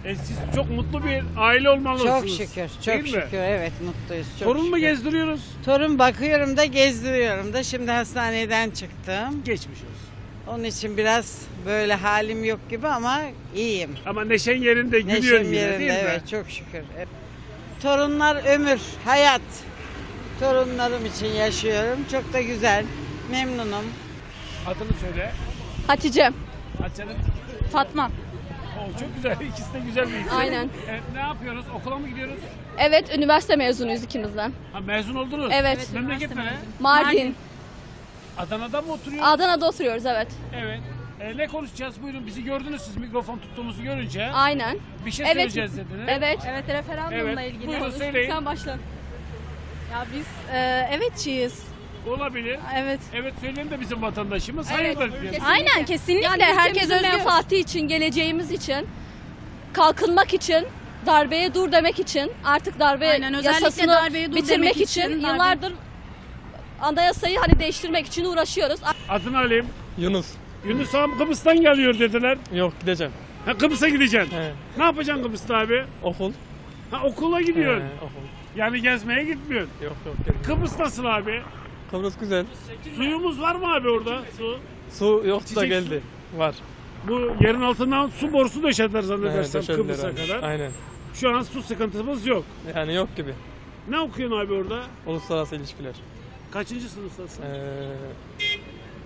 E siz çok mutlu bir aile olmalısınız. Çok şükür, çok Değil mi? şükür. Evet, mutluyuz. Çok Torun mu şükür. gezdiriyoruz? Torun bakıyorum da gezdiriyorum da. Şimdi hastaneden çıktım. Geçmiş olsun. Onun için biraz böyle halim yok gibi ama iyiyim. Ama neşen yerinde gülüyor Neşem yine yerinde, değil mi? evet çok şükür. Evet. Torunlar ömür, hayat. Torunlarım için yaşıyorum. Çok da güzel. Memnunum. Adını söyle. Hatice. Hatice'nin Fatma. Oo, çok güzel. İkisi de güzel bir isim. Aynen. Evet, ne yapıyoruz? Okula mı gidiyoruz? Evet, üniversite mezunuyuz ikimizden. Ha, mezun oldunuz. Evet. Memleket ne? Mardin. Adana'da mı oturuyor? Adana'da oturuyoruz evet. Evet. E, ne konuşacağız? Buyurun bizi gördünüz siz mikrofon tuttuğumuzu görünce. Aynen. Bir şey Evet. söyleyeceğiz dediniz. Evet. Evet, referandumla Evet. ilgili. Buyurun söyleyin. Sen başla. Ya biz e, evetçiyiz. Olabilir. Evet. Evet söyleyin de bizim vatandaşımız. Evet, Hayırdır diye. kesinlikle. Aynen kesinlikle. Yani Herkes ülkemizin özgür. menfaati için, geleceğimiz için, kalkınmak için, darbeye dur demek için, artık darbe Aynen, özellikle yasasını darbeye dur bitirmek demek için, için, darbe- yıllardır anayasayı hani değiştirmek için uğraşıyoruz. Adını alayım. Yunus. Yunus abi Kıbrıs'tan geliyor dediler. Yok gideceğim. Ha Kıbrıs'a gideceksin. He. Ne yapacaksın Kıbrıs'ta abi? Okul. Ha okula gidiyorsun. He, okul. Yani gezmeye gitmiyorsun. Yok yok. gelmiyorum. Kıbrıs nasıl abi? Kıbrıs güzel. Suyumuz var mı abi orada? Su. Su yoktu da Çiçek geldi. Var. Bu yerin altından su borusu döşediler zannedersem döşediler, Kıbrıs'a aynen. kadar. Aynen. Şu an su sıkıntımız yok. Yani yok gibi. Ne okuyorsun abi orada? Uluslararası ilişkiler. Kaçıncı sınıftasın? Ee,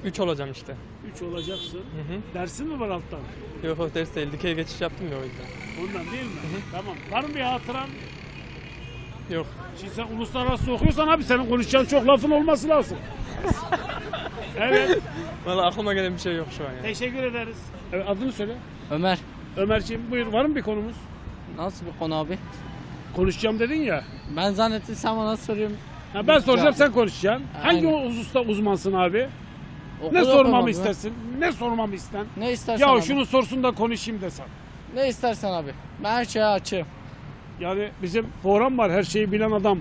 üç olacağım işte. Üç olacaksın. Hı hı. Dersin mi var alttan? Yok o ders değil. Dikey geçiş yaptım ya o yüzden. Ondan değil mi? Tamam. Var mı bir hatıran? Yok. Şimdi sen uluslararası okuyorsan abi senin konuşacağın çok lafın olması lazım. evet. Valla aklıma gelen bir şey yok şu an ya. Teşekkür ederiz. Evet, adını söyle. Ömer. Ömerciğim buyur. Var mı bir konumuz? Nasıl bir konu abi? Konuşacağım dedin ya. Ben zannettim sen bana soruyorum. Ha, ben soracağım sen konuşacaksın. Hangi Aynen. hususta uzmansın abi? Okul ne sormamı istersin? Ne sormamı isten? Ne istersen Ya abi. şunu sorsun da konuşayım desem. Ne istersen abi. Ben her şeye açığım. Yani bizim program var her şeyi bilen adam.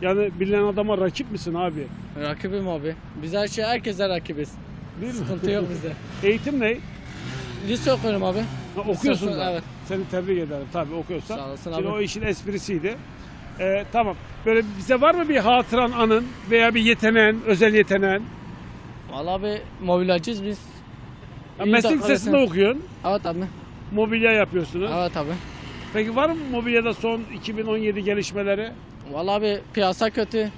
Yani bilen adama rakip misin abi? Rakibim abi. Biz her şey herkese rakibiz. Değil mi? Sıkıntı yok bizde. Eğitim ne? Lise okuyorum abi. Ha, okuyorsun Lise- da. Evet. Seni tebrik ederim tabii okuyorsan. Sağ olasın Şimdi abi. o işin esprisiydi. Ee, tamam. Böyle bize var mı bir hatıran anın veya bir yeteneğin, özel yeteneğin? Vallahi abi mobilyacıyız biz. Ha, İyi meslek dakika lisesinde desene. okuyorsun. Evet abi. Mobilya yapıyorsunuz. Evet abi. Peki var mı mobilyada son 2017 gelişmeleri? Vallahi abi piyasa kötü.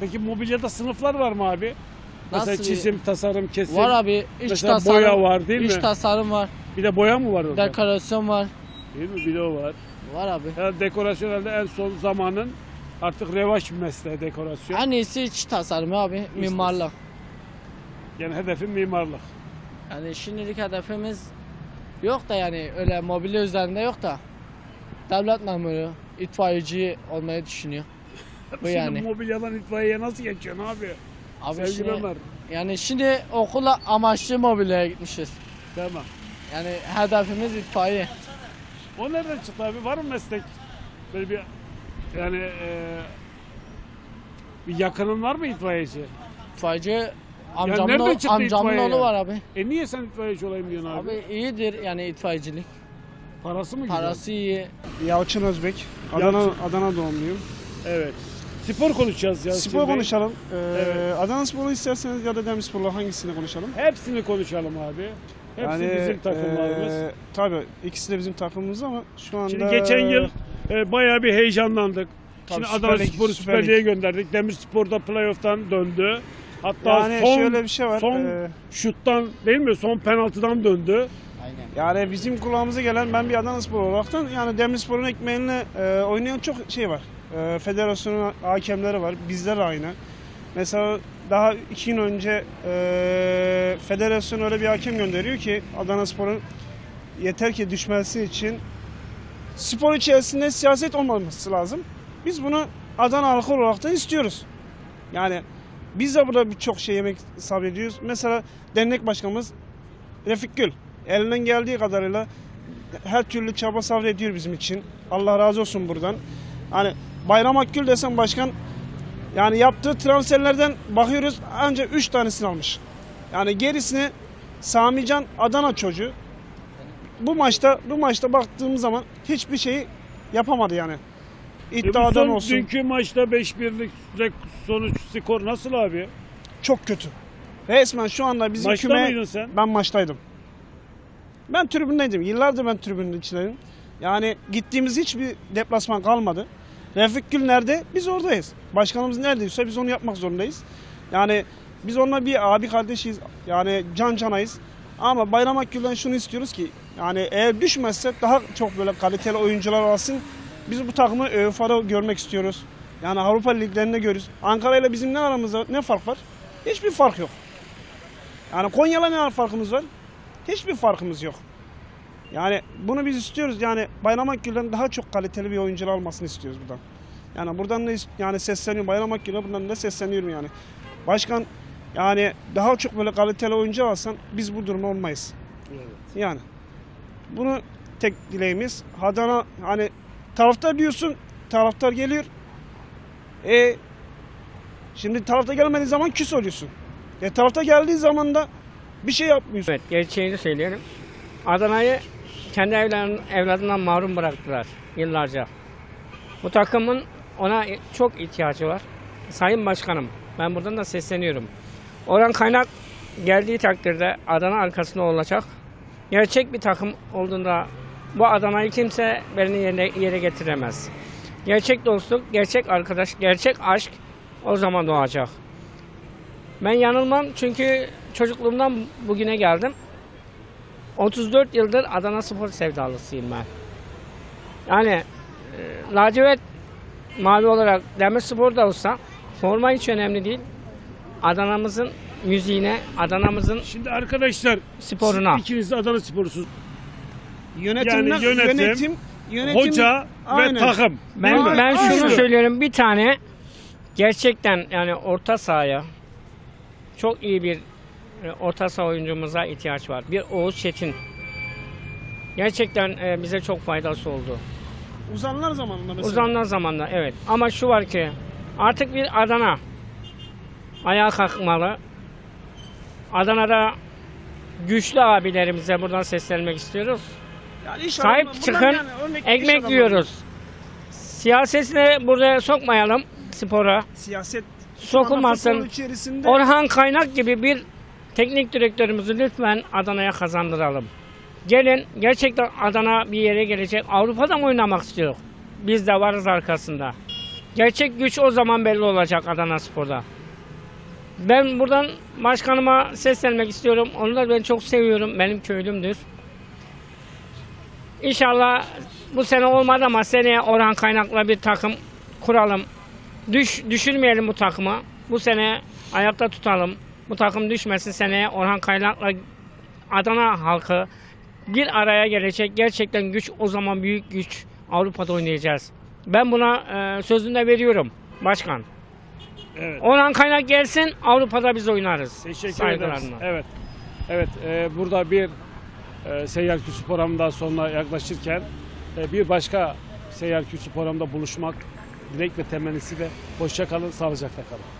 Peki mobilyada sınıflar var mı abi? Mesela Nasıl bir- çizim, tasarım, kesim. Var abi. İç Mesela tasarım. boya var değil iç mi? tasarım var. Bir de boya mı var orada? Dekorasyon var. Değil mi? Bir de o var. Var abi. Yani dekorasyon herhalde en son zamanın artık revaç bir mesleği dekorasyon. En iyisi iç tasarım abi. Mimarlık. Yani hedefin mimarlık. Yani şimdilik hedefimiz yok da yani öyle mobilya üzerinde yok da devlet memuru, itfaiyeci olmayı düşünüyor. Bu Şimdi yani. mobilyadan itfaiyeye nasıl geçiyorsun abi? Abi Sevgili şimdi, Ömer. yani şimdi okula amaçlı mobilyaya gitmişiz. Tamam. Yani hedefimiz itfaiye. O nereden çıktı abi? Var mı meslek? Böyle bir yani e, bir yakının var mı itfaiyeci? İtfaiyeci amcamın, nereden çıktı amcamın itfaiye oğlu ya? var abi. E niye sen itfaiyeci olayım diyorsun abi? Abi iyidir yani itfaiyecilik. Parası mı güzel? Parası iyi. Yalçın Özbek. Adana, Yalçın. Adana doğumluyum. Evet. Spor konuşacağız ya. Spor konuşalım. Ee, Evet. Adana Spor'u isterseniz ya da Demirspor'u hangisini konuşalım? Hepsini konuşalım abi. Hepsi bizim takımlarımız. e, tabii ikisi de bizim takımımız ama şu anda... Şimdi geçen yıl e, bayağı bir heyecanlandık. Tabii Şimdi Süper Adana Lig, Spor'u Süper Süper Lig'e Lig. gönderdik. Demirspor da playoff'tan döndü. Hatta Yani son, şöyle bir şey var, son e, şuttan değil mi? Son penaltıdan döndü. Yani bizim kulağımıza gelen ben bir Adana Spor olaraktan yani Demirspor'un ekmeğine e, oynayan çok şey var. E, federasyonun hakemleri var. Bizler aynı. Mesela daha iki gün önce e, federasyon öyle bir hakem gönderiyor ki Adana Spor'un yeter ki düşmesi için spor içerisinde siyaset olmaması lazım. Biz bunu Adana halkı olarak da istiyoruz. Yani biz de burada birçok şey yemek sabrediyoruz. Mesela dernek başkanımız Refik Gül elinden geldiği kadarıyla her türlü çaba sarf ediyor bizim için. Allah razı olsun buradan. Hani Bayram Akgül desem başkan yani yaptığı transferlerden bakıyoruz ancak 3 tanesini almış. Yani gerisini Samican Adana çocuğu. Bu maçta bu maçta baktığımız zaman hiçbir şeyi yapamadı yani. E İddiadan son olsun. dünkü maçta 5-1'lik rek- sonuç skor nasıl abi? Çok kötü. Resmen şu anda bizim Maçta küme... mıydın sen? Ben maçtaydım. Ben tribündeydim. Yıllardır ben tribünün içindeyim. Yani gittiğimiz hiçbir deplasman kalmadı. Refik Gül nerede? Biz oradayız. Başkanımız neredeyse biz onu yapmak zorundayız. Yani biz onunla bir abi kardeşiz. Yani can canayız. Ama Bayram Akgül'den şunu istiyoruz ki yani eğer düşmezse daha çok böyle kaliteli oyuncular alsın. Biz bu takımı EUFA'da görmek istiyoruz. Yani Avrupa liglerinde görürüz. Ankara ile bizim ne aramızda ne fark var? Hiçbir fark yok. Yani Konya'la ne farkımız var? Hiçbir farkımız yok. Yani bunu biz istiyoruz. Yani Bayram Akgül'den daha çok kaliteli bir oyuncular almasını istiyoruz buradan. Yani buradan da yani sesleniyorum Bayram Akgül'e buradan da sesleniyorum yani. Başkan yani daha çok böyle kaliteli oyuncu alsan biz bu durumda olmayız. Yani bunu tek dileğimiz Adana hani taraftar diyorsun taraftar geliyor. E şimdi taraftar gelmediği zaman küs oluyorsun. E taraftar geldiği zaman da bir şey yapmıyorsun. Evet, gerçeğini söyleyelim. Adana'yı kendi evladın, evladından mahrum bıraktılar yıllarca. Bu takımın ona çok ihtiyacı var. Sayın Başkanım, ben buradan da sesleniyorum. Orhan Kaynak geldiği takdirde Adana arkasında olacak. Gerçek bir takım olduğunda bu Adana'yı kimse belini yerine, yere getiremez. Gerçek dostluk, gerçek arkadaş, gerçek aşk o zaman doğacak. Ben yanılmam çünkü çocukluğumdan bugüne geldim. 34 yıldır Adana Spor sevdalısıyım ben. Yani e, lacivert mavi olarak Demirspor da olsa forma hiç önemli değil. Adana'mızın müziğine, Adana'mızın Şimdi arkadaşlar sporuna. ikiniz de Adana sporlusunuz. Yönetimden- yani yönetim, yönetim- yönetim- hoca Aynen. ve takım. Ben mi? ben şunu Aynen. söylüyorum bir tane gerçekten yani orta sahaya çok iyi bir e, orta saha oyuncumuza ihtiyaç var. Bir Oğuz Çetin. Gerçekten e, bize çok faydası oldu. Uzanlar zamanında mesela. Uzanlar zamanla evet. Ama şu var ki artık bir Adana ayağa kalkmalı. Adana'da güçlü abilerimize buradan seslenmek istiyoruz. Yani iş Sahip adamı- çıkın, yani örnek iş ekmek adamları. yiyoruz. Siyasetine burada sokmayalım spora. Siyaset Sokulmasın. içerisinde Orhan Kaynak gibi bir teknik direktörümüzü lütfen Adana'ya kazandıralım. Gelin gerçekten Adana bir yere gelecek. Avrupa'da mı oynamak istiyor? Biz de varız arkasında. Gerçek güç o zaman belli olacak Adana Spor'da. Ben buradan başkanıma seslenmek istiyorum. Da ben çok seviyorum. Benim köylümdür. İnşallah bu sene olmadı ama seneye Orhan Kaynak'la bir takım kuralım. Düş, düşürmeyelim bu takımı. Bu sene ayakta tutalım. Bu takım düşmesin seneye Orhan Kaynak'la Adana halkı bir araya gelecek. Gerçekten güç o zaman büyük güç. Avrupa'da oynayacağız. Ben buna e, sözünü de veriyorum başkan. Evet. Orhan Kaynak gelsin Avrupa'da biz oynarız. Teşekkür ederiz. Evet. Evet, e, burada bir e, seyyar küsü programından sonra yaklaşırken bir başka seyyar küsü programda buluşmak dilek ve temennisi de hoşça kalın, sağlıcakla kalın.